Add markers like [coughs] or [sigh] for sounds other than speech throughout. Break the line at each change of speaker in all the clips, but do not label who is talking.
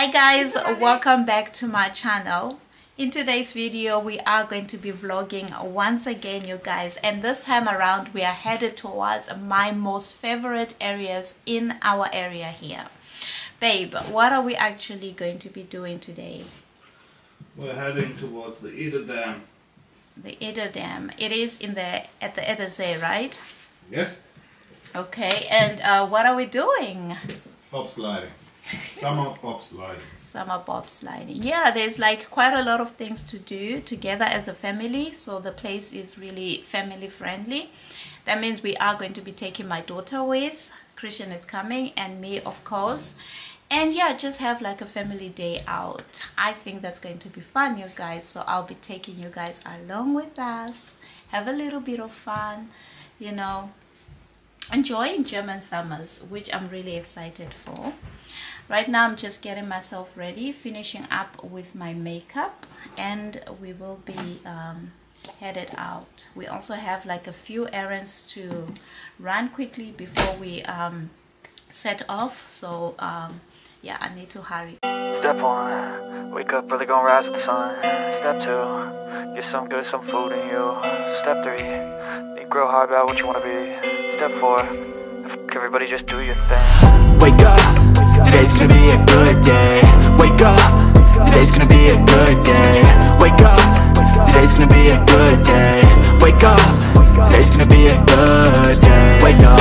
Hi guys, welcome back to my channel. In today's video, we are going to be vlogging once again, you guys. And this time around, we are headed towards my most favorite areas in our area here. Babe, what are we actually going to be doing today?
We're heading towards the Eder Dam.
The Eder Dam. It is in the at the Eder Edersee, right?
Yes?
Okay, and uh, what are we doing?
Bobsliding. Summer bobsliding.
Summer bobsliding. Yeah, there's like quite a lot of things to do together as a family, so the place is really family friendly. That means we are going to be taking my daughter with. Christian is coming, and me, of course and yeah just have like a family day out i think that's going to be fun you guys so i'll be taking you guys along with us have a little bit of fun you know enjoying german summers which i'm really excited for right now i'm just getting myself ready finishing up with my makeup and we will be um, headed out we also have like a few errands to run quickly before we um, set off so um, yeah, I need to hurry.
Step one, wake up early, gonna rise with the sun. Step two, get some good, some food in you. Step three, think real hard about what you wanna be. Step four, everybody just do your thing.
Wake up, today's gonna be a good day. Wake up, today's gonna be a good day. Wake up, today's gonna be a good day. Wake up, today's gonna be a good day. Wake up,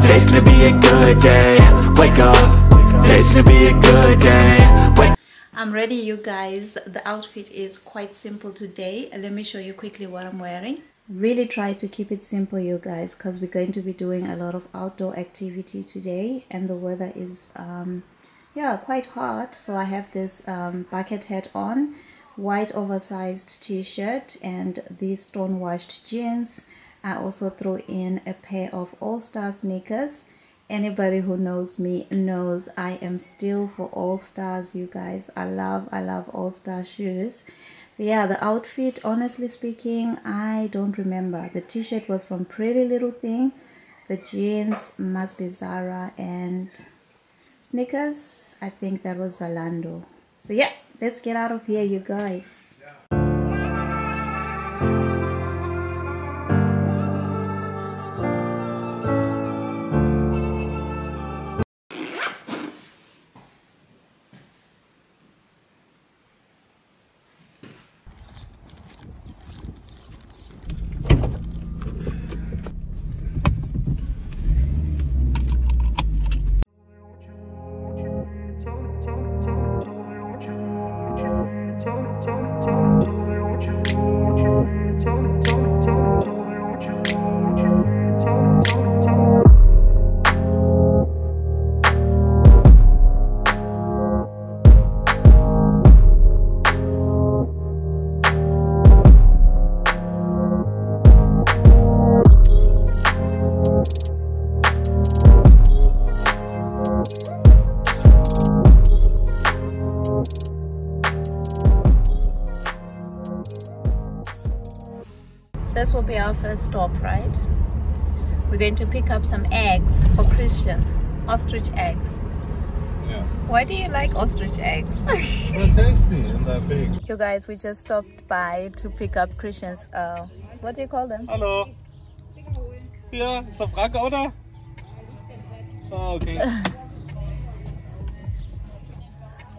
today's gonna be a good day. Wake up. Today's gonna be a good day.
I'm ready you guys. The outfit is quite simple today. Let me show you quickly what I'm wearing. Really try to keep it simple you guys because we're going to be doing a lot of outdoor activity today and the weather is um, yeah quite hot. So I have this um, bucket hat on white oversized t-shirt and these stone washed jeans. I also throw in a pair of all-star sneakers. Anybody who knows me knows I am still for all stars you guys. I love I love all star shoes yeah the outfit honestly speaking I don't remember. The t-shirt was from Pretty Little Thing the jeans must be Zara and sneakers I think that was Zalando. So yeah let's get out of here you guys. This stop, right? We're going to pick up some eggs for Christian. Ostrich eggs.
Yeah.
Why do you like ostrich eggs?
they're [laughs] tasty and they're big.
You guys, we just stopped by to pick up Christian's, uh, what do you call them?
Hello. Yeah, ist eine Frage, oder? Oh, okay. [laughs]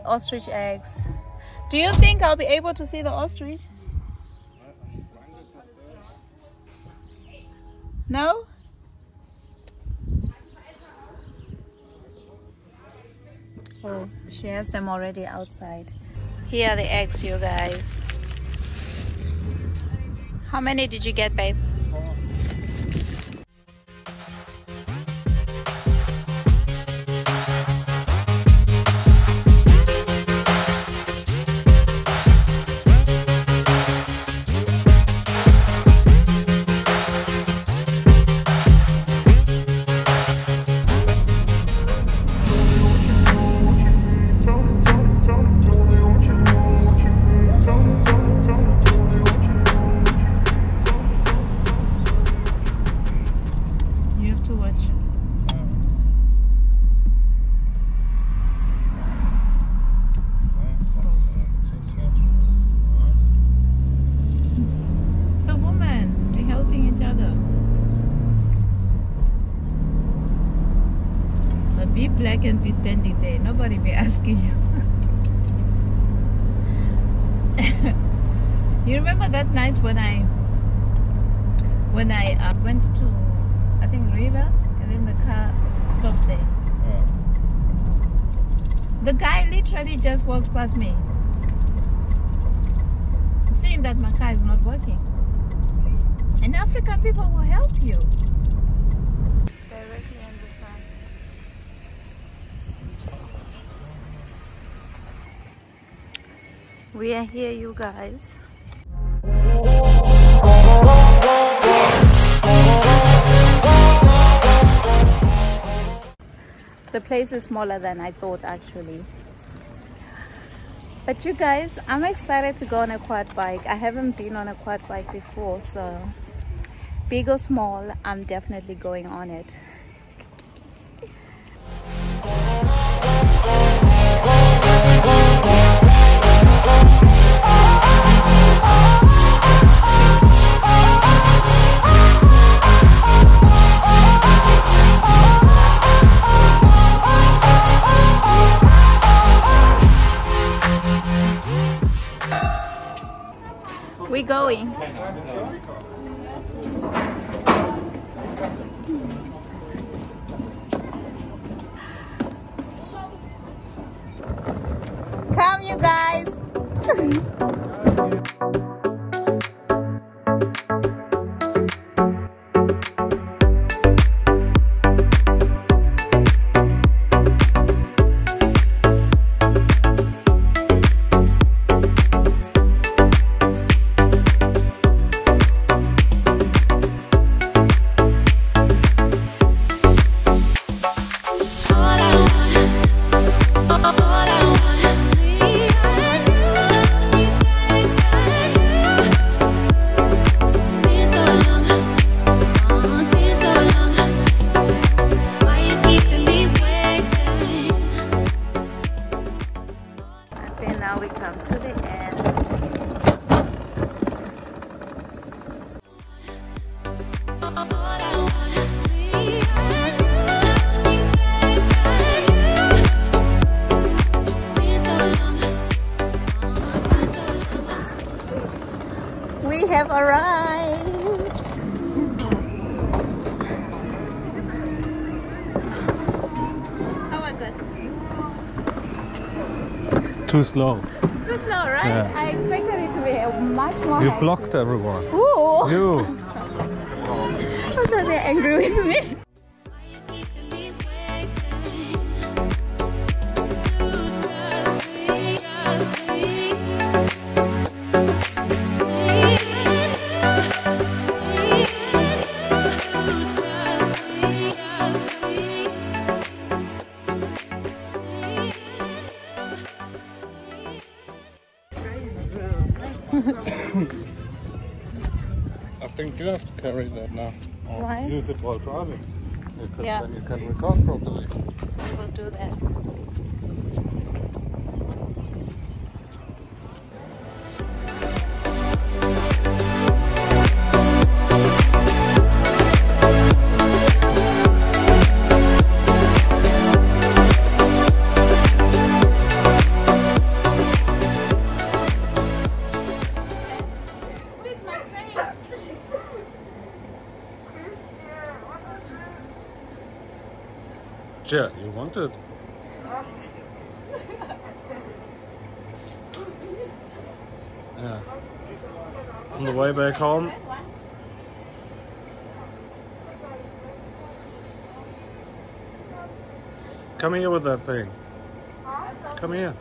ostrich eggs. Do you think I'll be able to see the ostrich? No? Oh, she has them already outside. Here are the eggs, you guys. How many did you get, babe? We are here, you guys. The place is smaller than I thought actually. But you guys, I'm excited to go on a quad bike. I haven't been on a quad bike before, so big or small, I'm definitely going on it. We going. Come you guys. [laughs]
Too slow.
Too slow, right?
Yeah.
I expected it to be much more.
You blocked everyone.
Ooh!
You. [laughs]
Thought they're angry with me.
It while driving. Because
Yeah.
then you can record properly.
We'll do that.
Jet, you wanted. Yeah. On the way back home. Come here with that thing. Come here.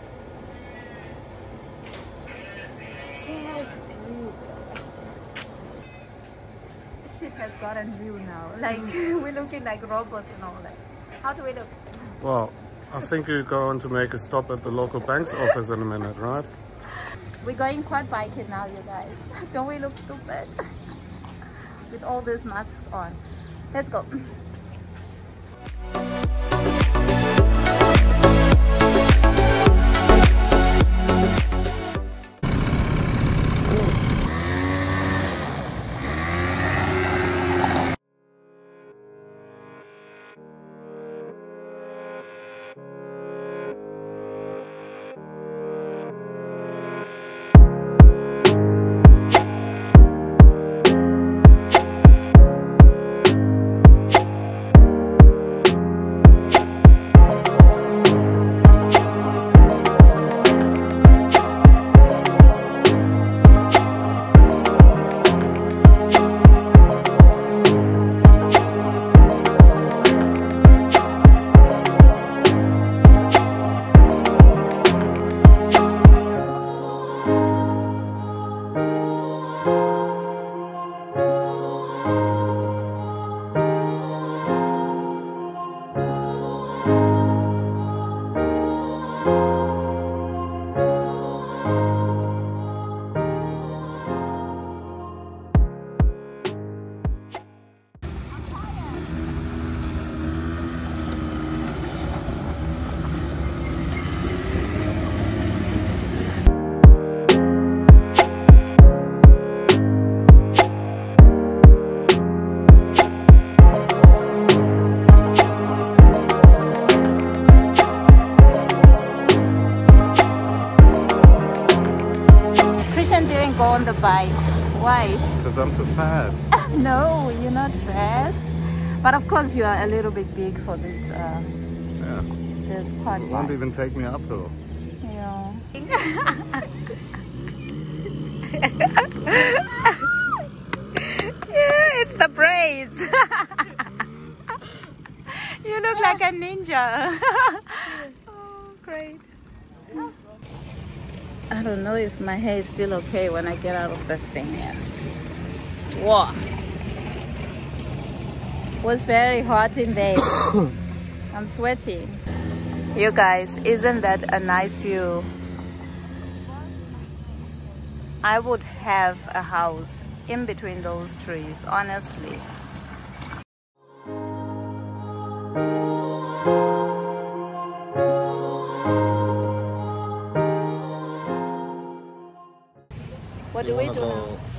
Shit has gotten real now. Like [laughs] we're looking like robots and all that. How do we look?
Well, I think you're going to make a stop at the local bank's office in a minute, right?
We're going quad biking now, you guys. [laughs] Don't we look stupid? [laughs] With all these masks on. Let's go.
Because I'm too fat. [laughs]
No, you're not fat. But of course, you are a little bit big for this uh,
Yeah.
this quad
Won't even take me uphill.
Yeah. [laughs] yeah, it's the braids. [laughs] you look like a ninja. oh, great. I don't know if my hair is still okay when I get out of this thing here. Whoa. Was very hot in there. [coughs] I'm sweating. You guys, isn't that a nice view? I would have a house in between those trees, honestly. What do we do now?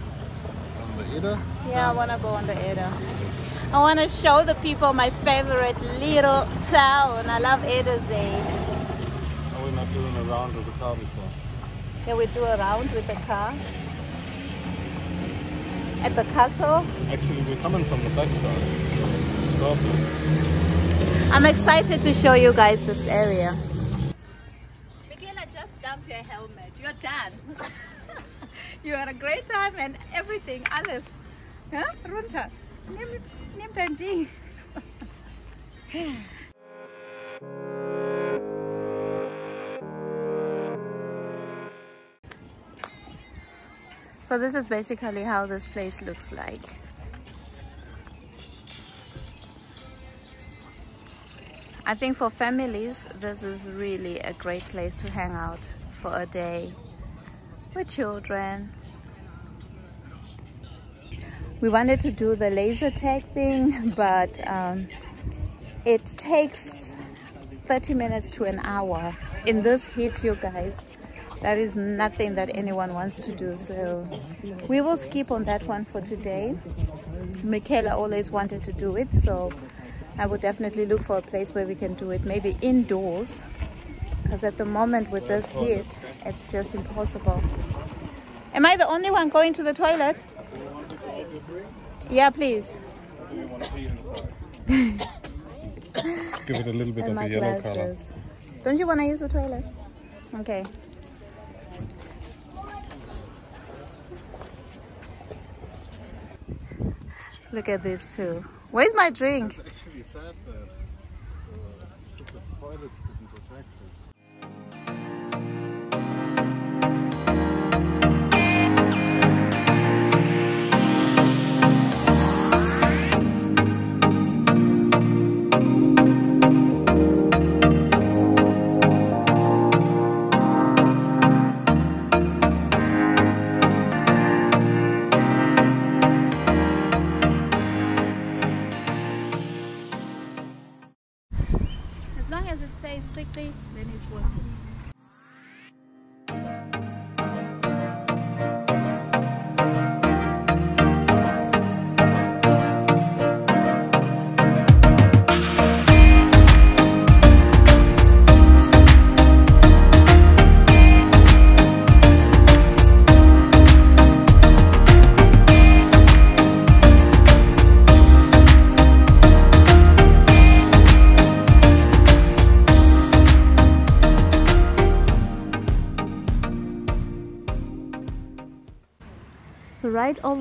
On the Eder?
Yeah, I want to go on the Eder. I want to show the people my favorite little town. I love Edersee.
Are we not doing a round with the car before?
Yeah, we do a round with the car. At the castle.
Actually, we're coming from the back side. So it's perfect.
I'm excited to show you guys this area. Michaela, just dump your helmet. You're done. [laughs] you had a great time and everything, alles. Ja, runter. Nimm, nimm dein Ding. So this is basically how this place looks like. I think for families, this is really a great place to hang out for a day with children. We wanted to do the laser tag thing, but um, it takes 30 minutes to an hour. In this heat, you guys, that is nothing that anyone wants to do. So we will skip on that one for today. Michaela always wanted to do it, so I would definitely look for a place where we can do it, maybe indoors. Because at the moment with this heat, it's just impossible. Am I the only one going to the toilet? Yeah, please.
Give it a little bit
And
of
my
a yellow color.
Don't you want to use the toilet? Okay. Look at these two. Where's my drink?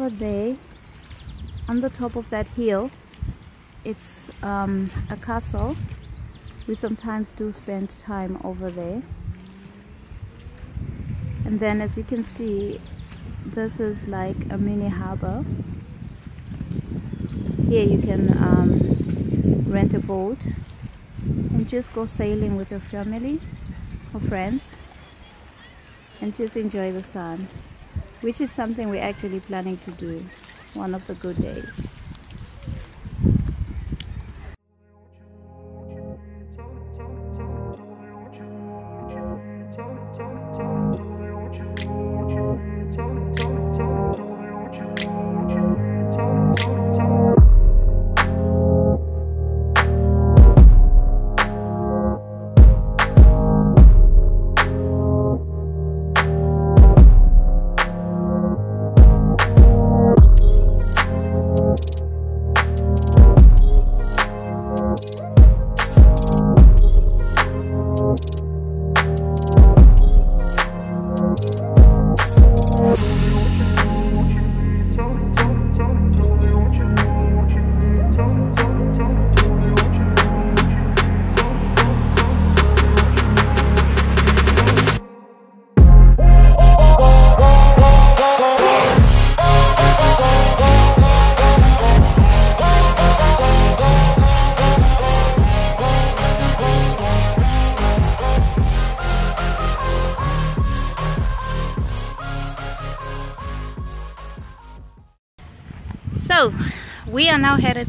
Over there, on the top of that hill, it's um, a castle. We sometimes do spend time over there. And then as you can see, this is like a mini harbor. Here you can um, rent a boat and just go sailing with your family or friends and just enjoy the sun which is something we're actually planning to do one of the good days.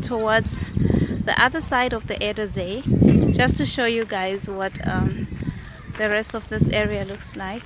Towards the other side of the Edersee just to show you guys what um, the rest of this area looks like.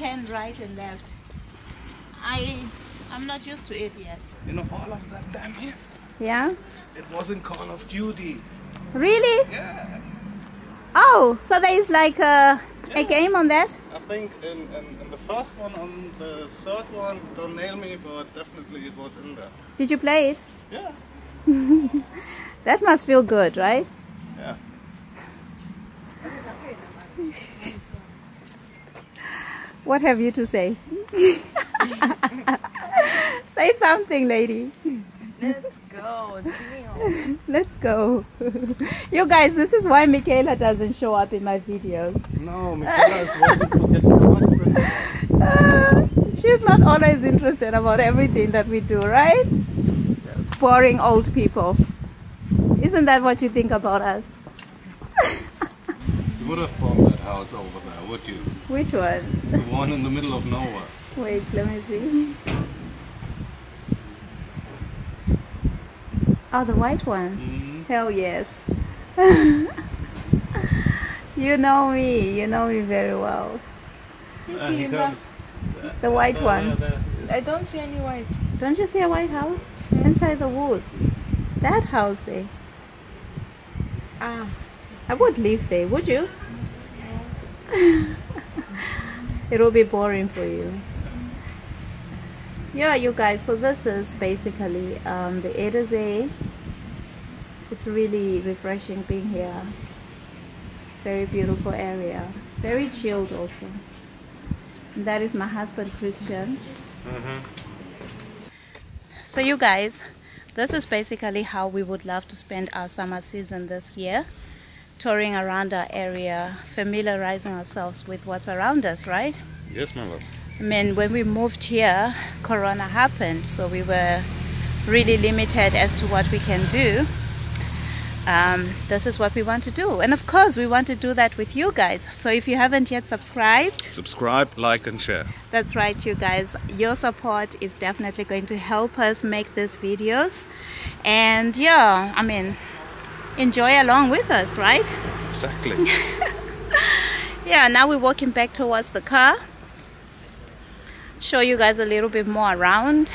Turn right and left. I I'm not used to it yet.
You know, all of that damn here,
Yeah?
it wasn't Call of Duty.
Really?
Yeah.
Oh, so there is like a, a game on that?
I think in, in, in the first one, on the third one, don't nail me, but definitely it was in there.
Did you play it?
Yeah. [laughs]
That must feel good, right?
Yeah.
What have you to say? [laughs] say something, lady.
Let's go.
Let's go. you guys, this is why Michaela doesn't show up in my videos.
No, Michaela is waiting for getting the hospital.
Uh, she's not always interested about everything that we do, right? Boring old people. Isn't that what you think about us? [laughs]
You would have bought that house over there, would you?
Which one?
The one in the middle of nowhere.
Wait, let me see. Oh, the white one.
Mm.
Hell yes. [laughs] you know me. You know me very well.
And he comes.
The white one.
I don't see any white.
Don't you see a white house inside the woods? That house there.
Ah,
I would live there, would you? [laughs] it will be boring for you. Yeah, you guys, so this is basically um, the Edersee. It's really refreshing being here. Very beautiful area. Very chilled also. And that is my husband, Christian. So, you guys, this is basically how we would love to spend our summer season this year touring around our area, familiarizing ourselves with what's around us, right?
Yes, my love.
I mean, when we moved here, Corona happened, so we were really limited as to what we can do. um, this is what we want to do. And of course, we want to do that with you guys. So if you haven't yet subscribed,
Subscribe, like, and share.
that's right, you guys. Your support is definitely going to help us make these videos. And yeah, I mean, enjoy along with us, right?
Exactly. [laughs]
Yeah, now we're walking back towards the car. Show you guys a little bit more around.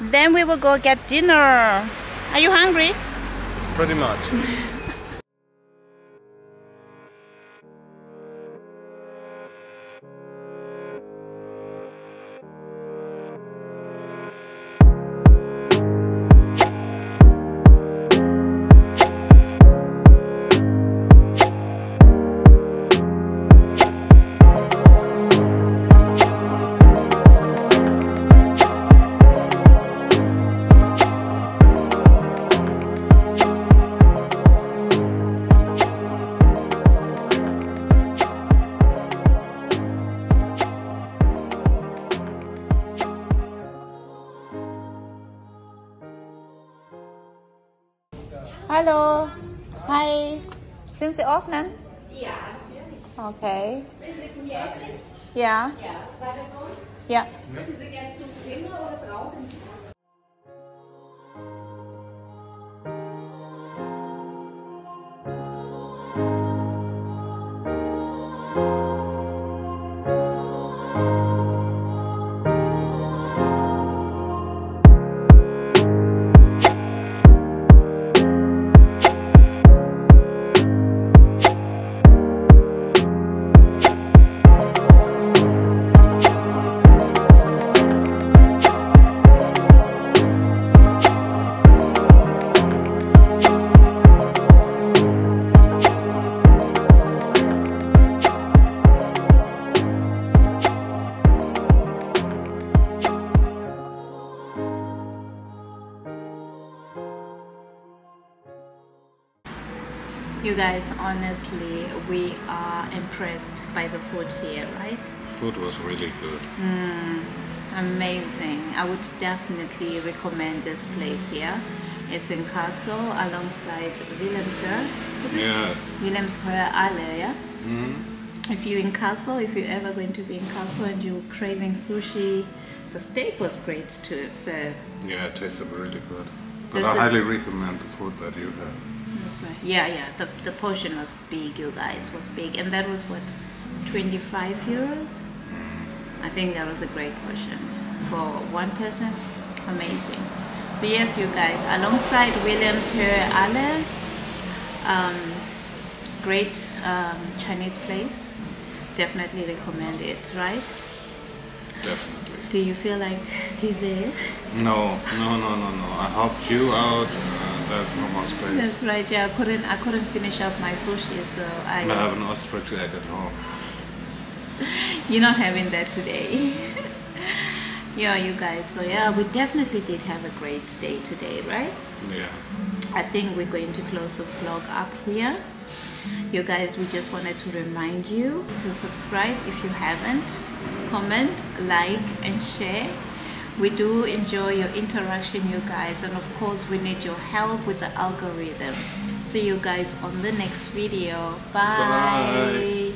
Then we will go get dinner. Are you hungry?
Pretty much. [laughs]
Können Sie öffnen? Ja, natürlich. Okay. Wenn Sie zum Essen? Ja. Ja, das war. Ja. Bitte Sie gerne zu drinnen oder draußen? You guys, honestly, we are impressed by the food here, right?
Food was really good.
Amazing. I would definitely recommend this place here. It's in Kassel alongside Wilhelmshöhe. Is it?
Yeah.
Wilhelmshöhe Allee, yeah?
Mm.
If you're in Kassel, if you're ever going to be in Kassel and you're craving sushi, the steak was great too. So
Yeah, it tasted really good. But
This
I highly recommend the food that you had.
That's right. Yeah, yeah. The, the portion was big, you guys, was big, and that was what, 25 euros. I think that was a great portion for one person. Amazing. So yes, you guys, alongside Williamshöhe Allee, um, great um, Chinese place. Definitely recommend it, right?
Definitely.
Do you feel like [laughs] dizzy?
No, no, no, no, no. I helped you out. There's no more space.
That's right. Yeah, I couldn't. I couldn't finish up my sushi, so I.
I have an ostrich egg at home. [laughs]
You're not having that today. [laughs] yeah, you guys. So yeah, we definitely did have a great day today, right?
Yeah.
I think we're going to close the vlog up here. You guys, we just wanted to remind you to subscribe if you haven't, comment, like, and share. We do enjoy your interaction, you guys, and of course, we need your help with the algorithm. See you guys on the next video. Bye.
Bye.